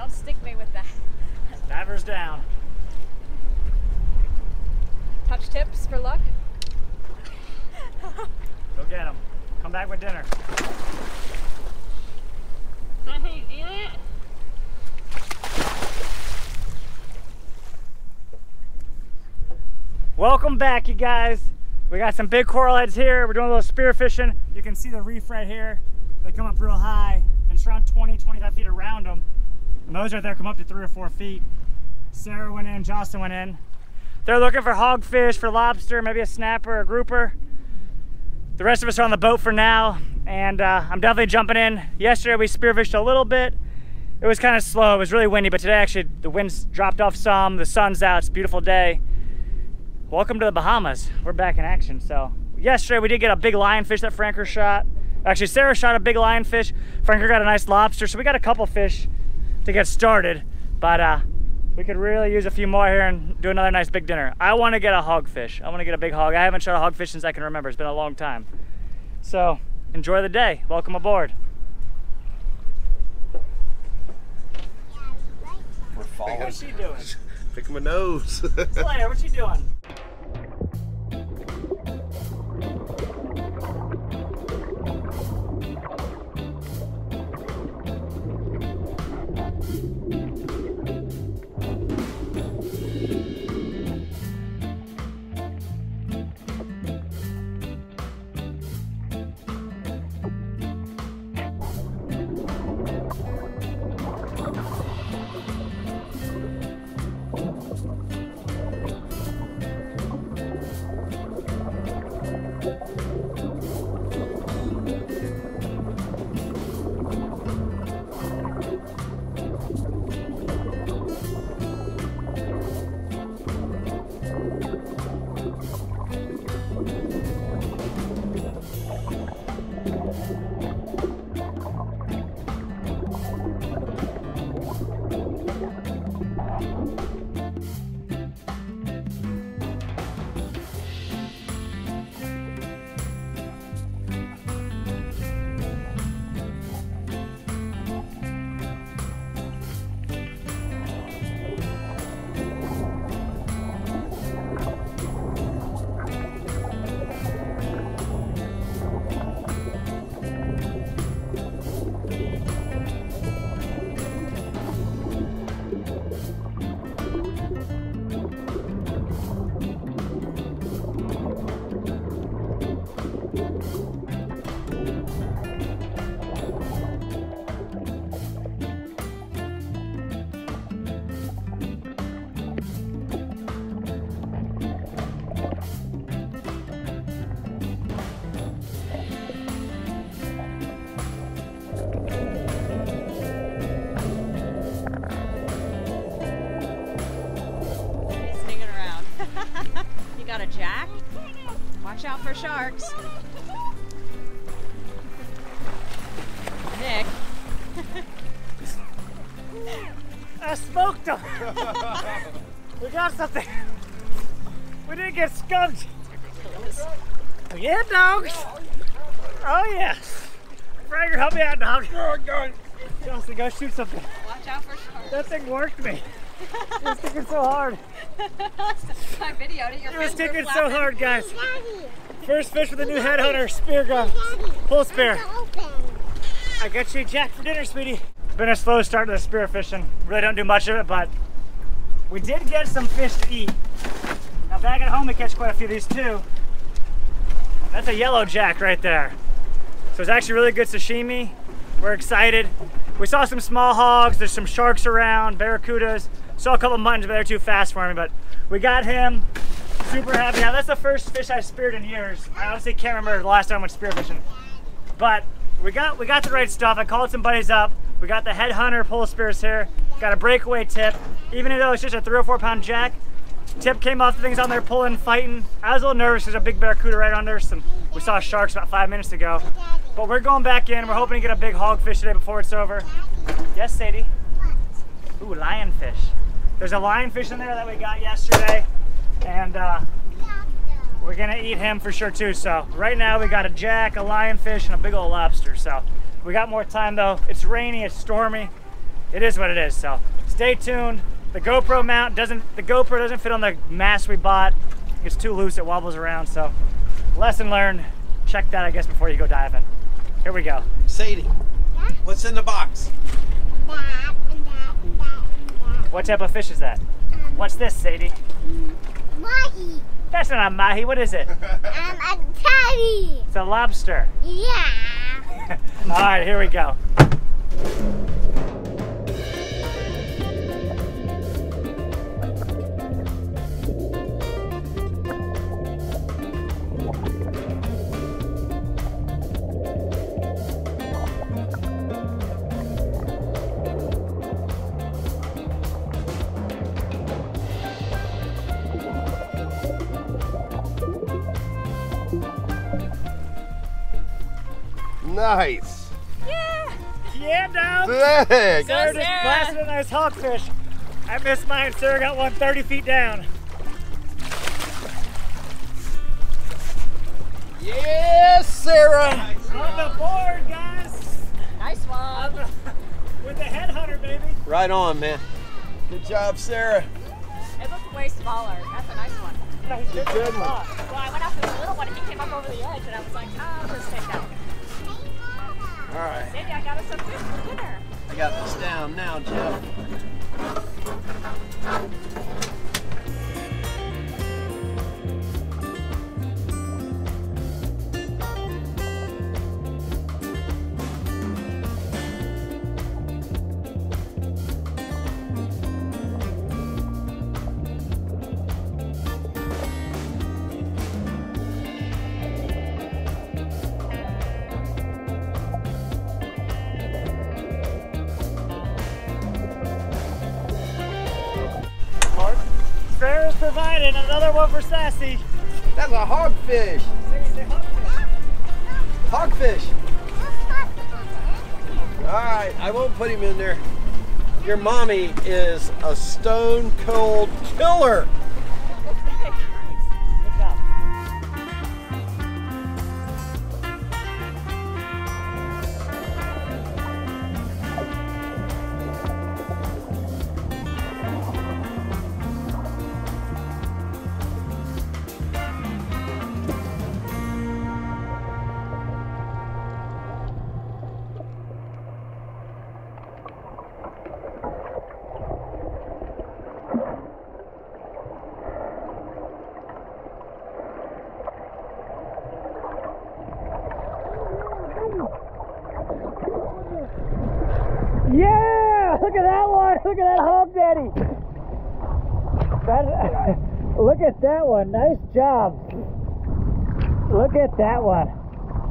Don't stick me with that. Divers down. Touch tips for luck. Go get them. Come back with dinner. Welcome back, you guys. We got some big coral heads here. We're doing a little spear fishing. You can see the reef right here. They come up real high, and it's around 20, 25 feet around them. Those right there come up to three or four feet. Sara went in, Jocelyn went in. They're looking for hogfish, for lobster, maybe a snapper, a grouper. The rest of us are on the boat for now, and uh, I'm definitely jumping in. Yesterday we spearfished a little bit. It was kind of slow, it was really windy, but today actually the wind's dropped off some, the sun's out, it's a beautiful day. Welcome to the Bahamas. We're back in action. So yesterday we did get a big lionfish that Franker shot. Actually, Sara shot a big lionfish. Franker got a nice lobster. So we got a couple fish to get started, but uh, we could really use a few more here and do another nice big dinner. I want to get a hogfish. I want to get a big hog. I haven't shot a hogfish since I can remember. It's been a long time. So enjoy the day. Welcome aboard. We're. What's she doing? Picking my nose. Slayer, what you doing? Watch out for sharks. Nick. I smoked them. we got something. We didn't get skunked. Yeah, dogs. Oh yeah. Oh, Frager, help me out, dog. Johnson, go shoot something. Watch out for sharks. That thing worked me. It was sticking so hard. I videoed it. Your It was fins so hard, guys. Daddy, First fish with a new headhunter spear gun. Daddy, Pole spear. I got you a jack for dinner, sweetie. It's been a slow start to the spear fishing. Really don't do much of it, but we did get some fish to eat. Now back at home, we catch quite a few of these too. That's a yellow jack right there. So it's actually really good sashimi. We're excited. We saw some small hogs. There's some sharks around, barracudas. Saw a couple muttons, but they're too fast for me. But we got him. Super happy. Now that's the first fish I've speared in years. I honestly can't remember the last time I went spearfishing. But we got we got the right stuff. I called some buddies up. We got the headhunter pole spears here. Got a breakaway tip. Even though it's just a three or four pound jack, tip came off the things on there pulling, fighting. I was a little nervous. There's a big barracuda right under and we saw sharks about five minutes ago. But we're going back in. We're hoping to get a big hogfish today before it's over. Yes, Sadie. Ooh, lionfish. There's a lionfish in there that we got yesterday, and uh, we're gonna eat him for sure too. So right now we got a jack, a lionfish, and a big old lobster. So we got more time though. It's rainy, it's stormy. it is what it is. So stay tuned. The GoPro mount doesn't, the GoPro doesn't fit on the mast we bought. It's too loose, it wobbles around. So lesson learned. Check that, I guess, before you go diving. Here we go. Sadie, what's in the box? That What type of fish is that? Um, What's this, Sadie? Mahi. That's not a mahi. What is it? I'm a teddy. It's a lobster. Yeah. All right, here we go. Nice. Yeah. Yeah, dog. Sick. Sara just blasted a nice hogfish. I missed mine. Sara got one 30 feet down. Yes, Sara. On the board, guys. Nice one. With the headhunter, baby. Right on, man. Good job, Sara. It looked way smaller. That's a nice one. Nice good Good one. one. Well, I went after the little one and he came up over the edge and I was like, oh, I'll just take that. All right. I got us for dinner. I got this down now, Jeff. Another one for Sassy. That's a hogfish. Hogfish. All right, I won't put him in there. Your mommy is a stone cold killer. Look at that one. Nice job. Look at that one.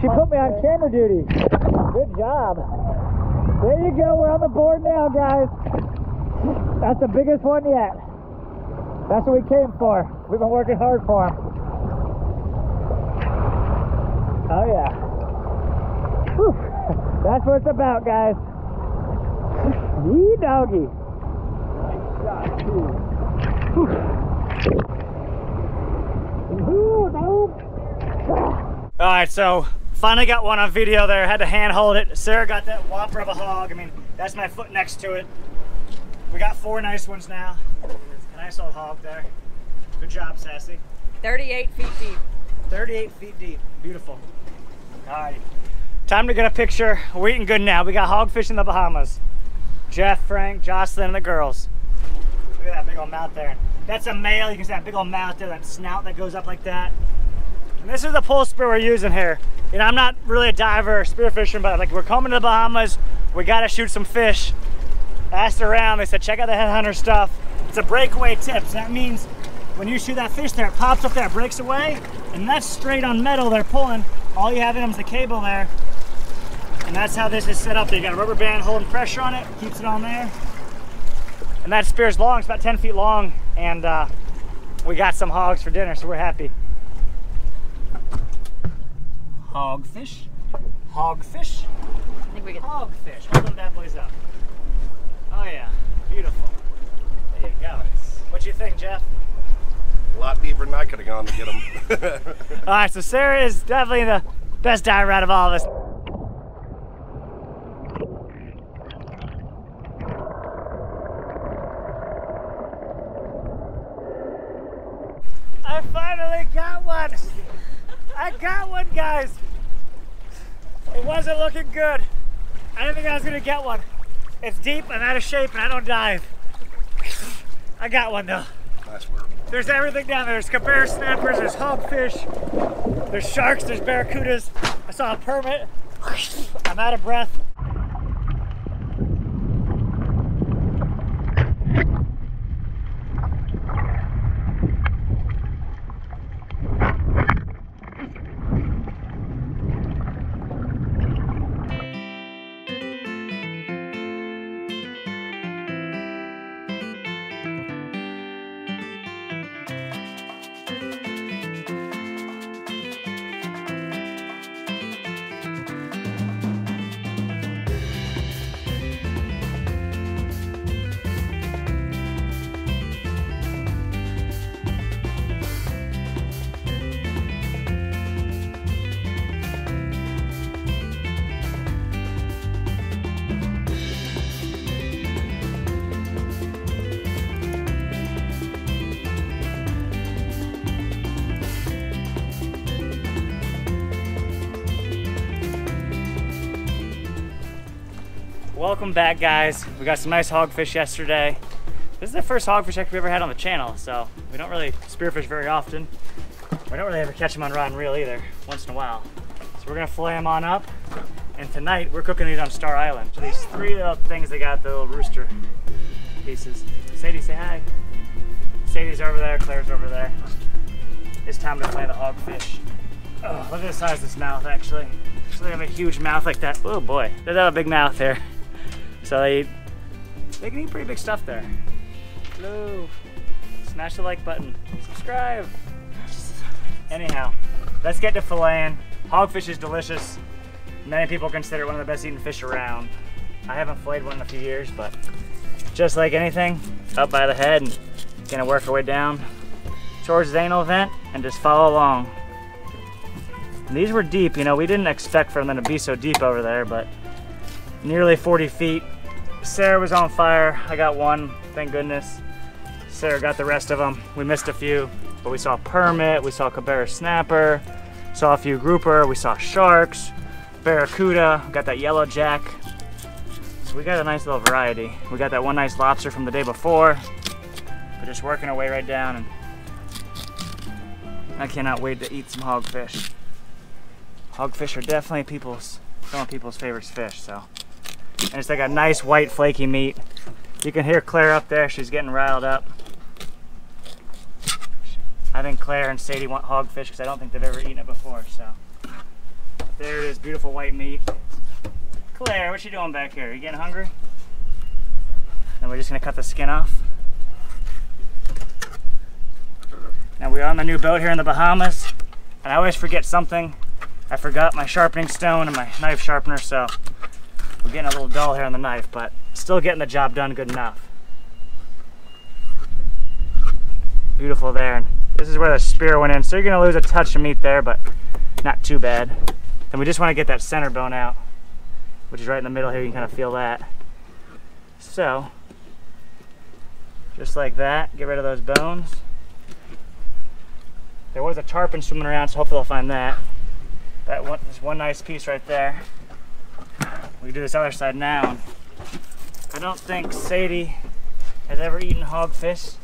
She put me on camera duty. Good job. There you go. We're on the board now, guys. That's the biggest one yet. That's what we came for. We've been working hard for him. Oh, yeah. Whew. That's what it's about, guys. Yee doggy. All right, so finally got one on video there. Had to hand hold it. Sara got that whopper of a hog. I mean, that's my foot next to it. We got four nice ones now. A nice old hog there. Good job, Sassy. 38 feet deep. 38 feet deep. Beautiful. All right. Time to get a picture. We're eating good now. We got hogfish in the Bahamas. Jeff, Frank, Jocelyn, and the girls. Look at that big old mouth there. That's a male. You can see that big old mouth there, that snout that goes up like that. And this is the pole spear we're using here. You know, I'm not really a diver or spearfishing, but like we're coming to the Bahamas. We got to shoot some fish. Asked around. They said, check out the headhunter stuff. It's a breakaway tip. So that means when you shoot that fish there, it pops up there, breaks away, and that's straight on metal they're pulling. All you have in them is the cable there. And that's how this is set up. You got a rubber band holding pressure on it, keeps it on there. And that spear's long, it's about 10 feet long, and uh, we got some hogs for dinner, so we're happy. Hogfish, hogfish, I think we get hogfish. Hold them bad boys up. Oh yeah, beautiful. There you go. What do you think, Jeff? A lot deeper than I could have gone to get them. All right, so Sara is definitely the best diver out of all of us. I finally got one. I got one, guys. It wasn't looking good. I didn't think I was gonna get one. It's deep, I'm out of shape, and I don't dive. I got one though. Nice work. There's everything down there. There's cubera snappers, there's hogfish, there's sharks, there's barracudas. I saw a permit. I'm out of breath. Welcome back, guys. We got some nice hogfish yesterday. This is the first hogfish actually we ever had on the channel, so we don't really spearfish very often. We don't really ever catch them on rod and reel either, once in a while. So we're gonna fillet them on up, and tonight we're cooking these on Star Island. So these three little things they got, the little rooster pieces. Sadie, say hi. Sadie's over there, Claire's over there. It's time to play the hogfish. Oh, look at the size of this mouth, actually. So they have a huge mouth like that. Oh boy, they have a big mouth there. So they, they can eat pretty big stuff there. Hello. Smash the like button. Subscribe. Anyhow, let's get to filleting. Hogfish is delicious. Many people consider it one of the best eaten fish around. I haven't filleted one in a few years, but just like anything, up by the head and gonna work our way down towards the anal vent and just follow along. And these were deep, you know, we didn't expect for them to be so deep over there, but nearly 40 feet. Sara was on fire. I got one, thank goodness. Sara got the rest of them. We missed a few, but we saw permit, we saw cubera snapper, saw a few grouper, we saw sharks, barracuda, got that yellow jack. So we got a nice little variety. We got that one nice lobster from the day before. We're just working our way right down and I cannot wait to eat some hogfish. Hogfish are definitely people's some of people's favorite fish, so. And it's like a nice white flaky meat. You can hear Claire up there, she's getting riled up. I think Claire and Sadie want hogfish because I don't think they've ever eaten it before, so. There it is, beautiful white meat. Claire, what you doing back here? Are You getting hungry? And we're just gonna cut the skin off. Now we're on the new boat here in the Bahamas, and I always forget something. I forgot my sharpening stone and my knife sharpener, so we're getting a little dull here on the knife, but still getting the job done good enough. Beautiful there. And this is where the spear went in, so you're gonna lose a touch of meat there, but not too bad. Then we just wanna get that center bone out, which is right in the middle here, you can kind of feel that. So, just like that, get rid of those bones. There was a tarpon swimming around, so hopefully I'll find that. That one, there's one nice piece right there. We do this other side now. I don't think Sadie has ever eaten hogfish,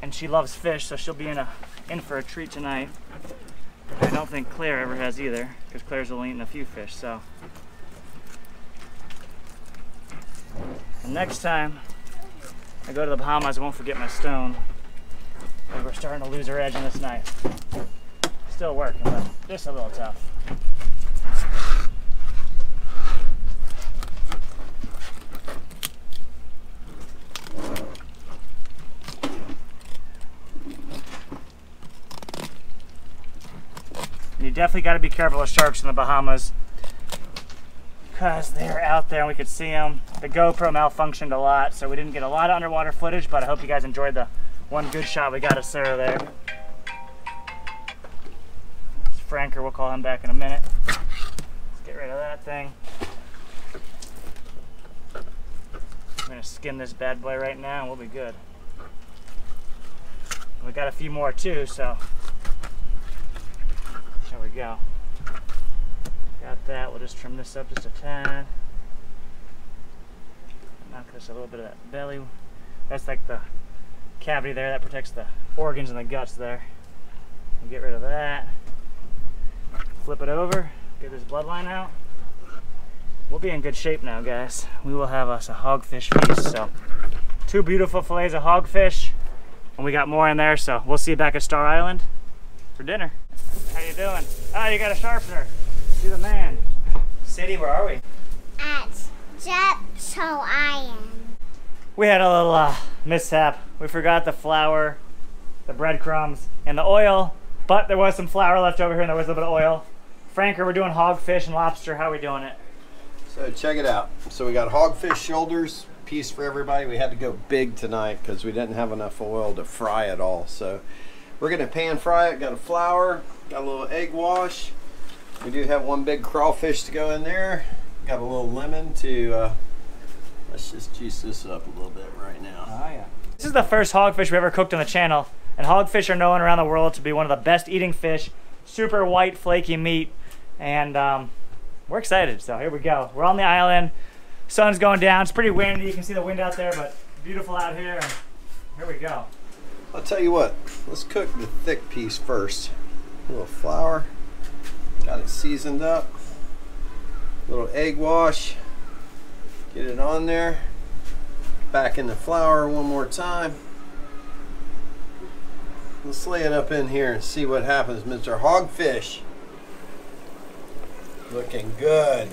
and she loves fish, so she'll be in a in for a treat tonight. I don't think Claire ever has either, because Claire's only eaten a few fish. So, and next time I go to the Bahamas, I won't forget my stone. We're starting to lose our edge on this knife. Still working, but just a little tough. Definitely got to be careful of sharks in the Bahamas because they're out there and we could see them. The GoPro malfunctioned a lot, so we didn't get a lot of underwater footage, but I hope you guys enjoyed the one good shot we got of Sara there. It's Franker, we'll call him back in a minute. Let's get rid of that thing. I'm gonna skin this bad boy right now and we'll be good. We got a few more too, so go. Got that. We'll just trim this up just a tad. Knock this a little bit of that belly. That's like the cavity there that protects the organs and the guts there. We'll get rid of that. Flip it over. Get this bloodline out. We'll be in good shape now, guys. We will have us a hogfish feast. So, two beautiful fillets of hogfish, and we got more in there. So we'll see you back at Star Island for dinner. How you doing? Oh, you got a sharpener. You're the man. City, where are we? At Jet So Iron. We had a little uh, mishap. We forgot the flour, the breadcrumbs, and the oil, but there was some flour left over here and there was a little bit of oil. Franker, we're doing hogfish and lobster. How are we doing it? So check it out. So we got hogfish shoulders, piece for everybody. We had to go big tonight because we didn't have enough oil to fry it all. So we're gonna pan fry it. Got a flour, got a little egg wash. We do have one big crawfish to go in there. Got a little lemon to, uh, let's just juice this up a little bit right now. Oh yeah. This is the first hogfish we ever cooked on the channel, and hogfish are known around the world to be one of the best eating fish. Super white, flaky meat, and um, we're excited. So here we go. We're on the island. Sun's going down. It's pretty windy. You can see the wind out there, but beautiful out here. Here we go. I'll tell you what, let's cook the thick piece first. A little flour, got it seasoned up. little egg wash, get it on there. Back in the flour one more time. Let's lay it up in here and see what happens, Mr. Hogfish. Looking good.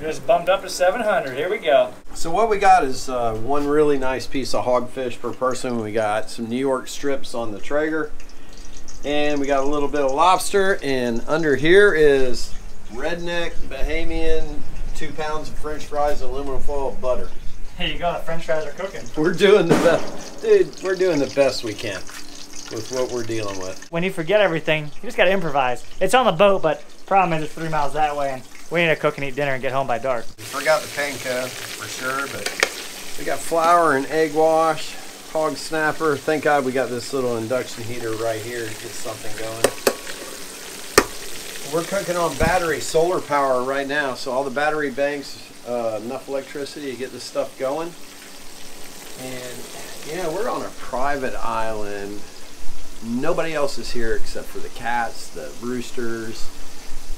Just bumped up to 700. Here we go. So what we got is uh, one really nice piece of hogfish per person. We got some New York strips on the Traeger. And we got a little bit of lobster. And under here is redneck Bahamian, two pounds of french fries, aluminum foil butter. Here you go. The french fries are cooking. We're doing the best. Dude, we're doing the best we can with what we're dealing with. When you forget everything, you just got to improvise. It's on the boat, but problem is it's three miles that way, and we need to cook and eat dinner and get home by dark. We forgot the panko for sure, but we got flour and egg wash, hog snapper. Thank God we got this little induction heater right here to get something going. We're cooking on battery solar power right now, so all the battery banks, uh, enough electricity to get this stuff going. And yeah, we're on a private island. Nobody else is here except for the cats, the roosters,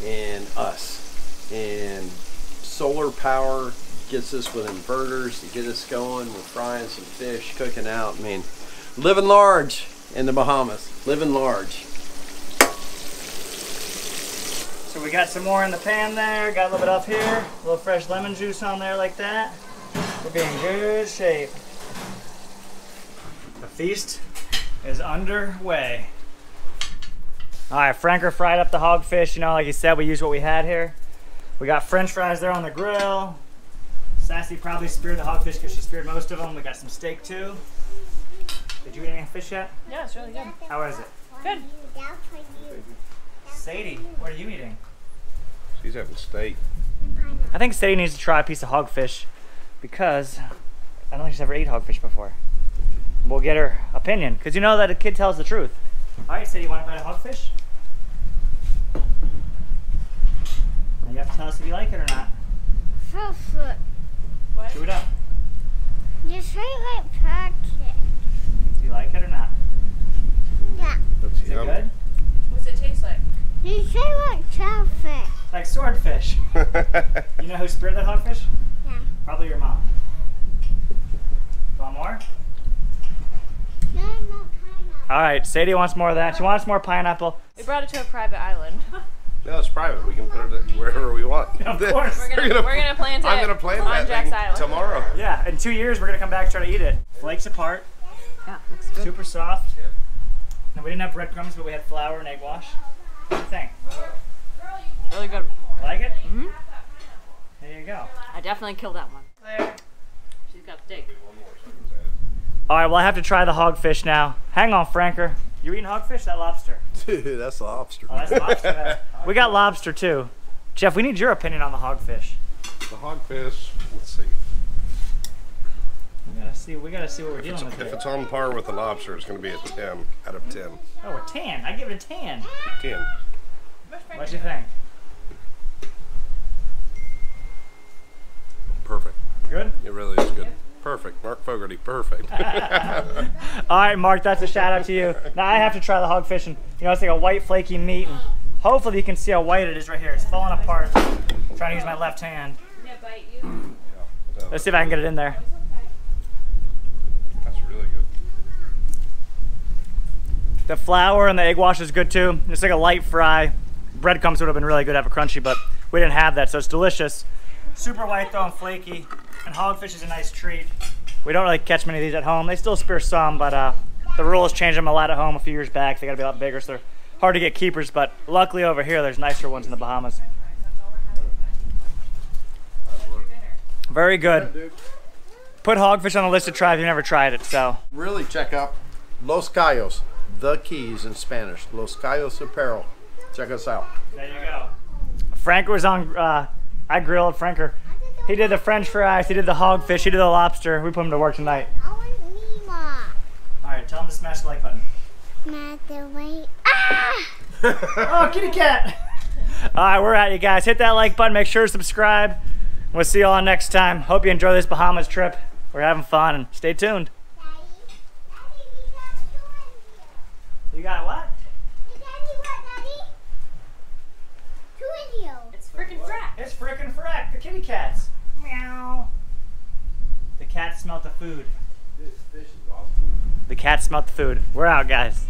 and us. And solar power gets us with inverters to get us going. We're frying some fish, cooking out. I mean, living large in the Bahamas. Living large. So we got some more in the pan there, got a little bit up here, a little fresh lemon juice on there like that. We'll be in good shape. The feast is underway. All right, Franker fried up the hogfish. You know, like he said, we used what we had here. We got french fries there on the grill. Sassy probably speared the hogfish because she speared most of them. We got some steak too. Did you eat any fish yet? Yeah, it's really good. How is it? Good. Down for you. Sadie, what are you eating? She's having steak. I think Sadie needs to try a piece of hogfish because I don't think she's ever ate hogfish before. We'll get her opinion because you know that a kid tells the truth. All right, Sadie, you want to bite a hogfish? Now you have to tell us if you like it or not. So foot. Chew it up. You say like packet. Do you like it or not? Yeah. That's Is it good? What's it taste like? You say like traffic. Like swordfish. You know who speared that hogfish? Yeah. Probably your mom. Want more? No, no, pineapple. All right, Sadie wants more of that. She wants more pineapple. We brought it to a private island. no, it's private. We can put it wherever we want. Of course. We're gonna, we're gonna plant it I'm gonna plant on that Jack's thing Island. tomorrow. Yeah, in two years we're gonna come back and try to eat it. Flakes apart, Yeah, looks good. super soft. Now we didn't have breadcrumbs, but we had flour and egg wash. What do you think? Really good. Like it? Mm-hmm. There you go. I definitely killed that one. There. She's got steak. All right, well I have to try the hogfish now. Hang on, Franker. You eating hogfish? That lobster? Dude, that's lobster. Oh, that's lobster. there. we got lobster too. Jeff, we need your opinion on the hogfish. The hogfish. Let's see. We gotta see. We gotta see what we're dealing with If here. it's on par with the lobster, it's going to be a 10 out of 10. Oh, a ten! I give it a tan. 10. What do you think? Perfect. Good. It really is good. Perfect. Mark Fogarty, perfect. All right, Mark. That's a shout out to you. Now I have to try the hog fishing. You know, it's like a white flaky meat, and hopefully you can see how white it is right here. It's falling apart. I'm trying to use my left hand. Let's see if I can get it in there. That's really good. The flour and the egg wash is good too. It's like a light fry. Breadcrumbs would have been really good to have a crunchy, but we didn't have that, so it's delicious. Super white though and flaky. And hogfish is a nice treat. We don't really catch many of these at home. They still spear some, but uh, the rules changed them a lot at home a few years back. They gotta be a lot bigger, so they're hard to get keepers, but luckily over here there's nicer ones in the Bahamas. Very good. Put hogfish on the list to try if you've never tried it, so. Really check out Los Cayos, the keys in Spanish. Los Cayos Apparel. Check us out. There you go. Frank was on. Uh, I grilled Franker. He did the French fries. He did the hogfish. He did the lobster. We put him to work tonight. I want Mima. All right, tell him to smash the like button. Matter way. Ah! Oh, kitty cat! All right, we're at you guys. Hit that like button. Make sure to subscribe. We'll see you all next time. Hope you enjoy this Bahamas trip. We're having fun and stay tuned. Daddy, Daddy, we got two in here. You got what? Daddy, what, Daddy? Two in here. It's freaking frack. It's frickin' frack. The kitty cats. The cat smelt the food. The cat smelt the food. We're out, guys.